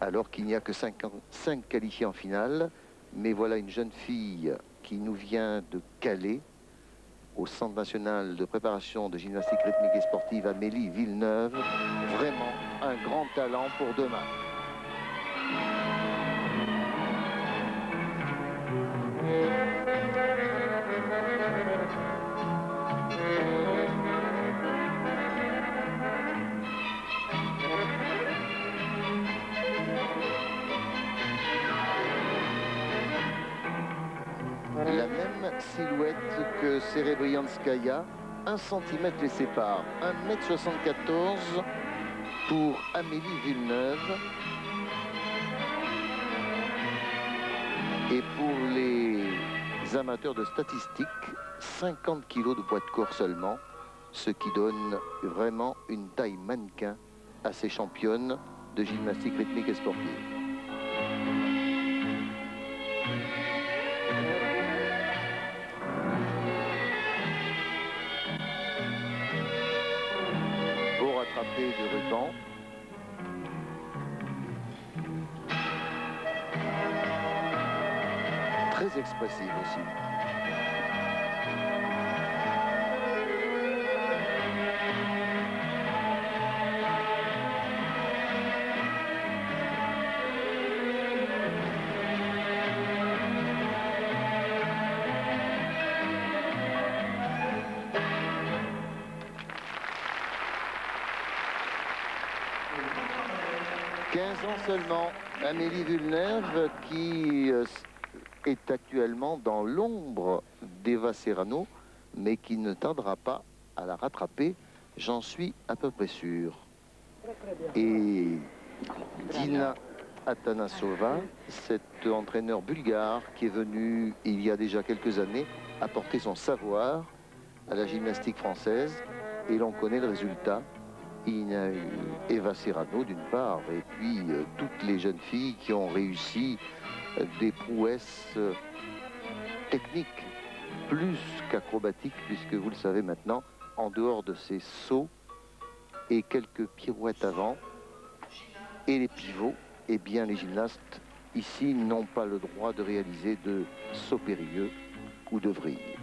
alors qu'il n'y a que 5 qualifiés en finale. Mais voilà une jeune fille qui nous vient de Calais, au Centre national de préparation de gymnastique rythmique et sportive Amélie Villeneuve. Vraiment un grand talent pour demain. La même silhouette que Serebrianskaya, 1 cm les sépare, 1m74 pour Amélie Villeneuve. Et pour les amateurs de statistiques, 50 kg de poids de corps seulement, ce qui donne vraiment une taille mannequin à ces championnes de gymnastique rythmique et sportive. Rattrapé de ruban. Très expressive aussi. « 15 ans seulement, Amélie Villeneuve qui euh, est actuellement dans l'ombre d'Eva Serrano, mais qui ne tardera pas à la rattraper, j'en suis à peu près sûr. Et Dina Atanasova, cet entraîneur bulgare qui est venu il y a déjà quelques années apporter son savoir à la gymnastique française, et l'on connaît le résultat. Il y a eu Eva Serrano d'une part, et puis euh, toutes les jeunes filles qui ont réussi euh, des prouesses euh, techniques, plus qu'acrobatiques, puisque vous le savez maintenant, en dehors de ces sauts et quelques pirouettes avant, et les pivots, eh bien les gymnastes ici n'ont pas le droit de réaliser de sauts périlleux ou de vrilles.